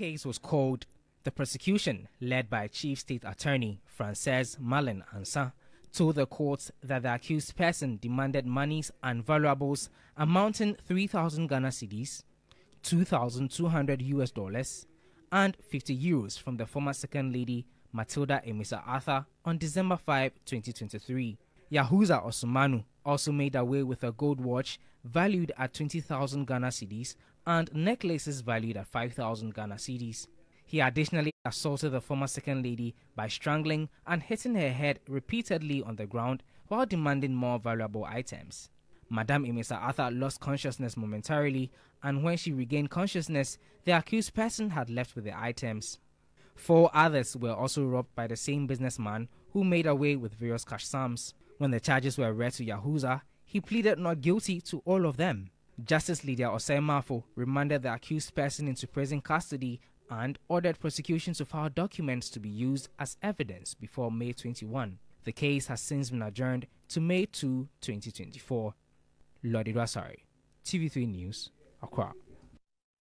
case was called the prosecution, led by Chief State Attorney Frances Malin Ansa, told the court that the accused person demanded monies and valuables amounting 3,000 Ghana cedis, 2,200 US dollars, and 50 euros from the former Second Lady Matilda Amissah Arthur on December 5, 2023. Yahuza Osumanu also made away with a gold watch valued at 20,000 Ghana cedis and necklaces valued at 5,000 Ghana cedis. He additionally assaulted the former second lady by strangling and hitting her head repeatedly on the ground while demanding more valuable items. Madame Amissah Arthur lost consciousness momentarily, and when she regained consciousness, the accused person had left with the items. Four others were also robbed by the same businessman who made away with various cash sums. When the charges were read to Yahuza, he pleaded not guilty to all of them. Justice Lydia Osei Marfo remanded the accused person into prison custody and ordered prosecution to file documents to be used as evidence before May 21. The case has since been adjourned to May 2, 2024. Lodi Rasari, TV3 News, Accra.